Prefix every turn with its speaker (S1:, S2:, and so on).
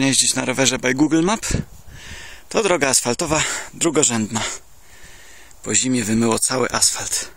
S1: jeździć na rowerze by Google Map, to droga asfaltowa drugorzędna. Po zimie wymyło cały asfalt.